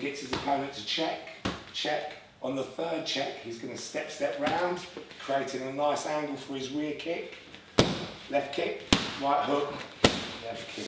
gets his opponent to check, check. On the third check, he's going to step, step round, creating a nice angle for his rear kick. Left kick, right hook.